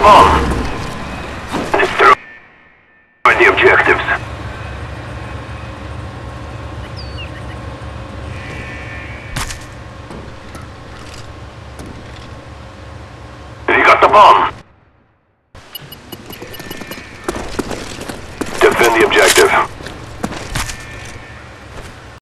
bomb. Destroy the objectives. We got the bomb. Defend the objective.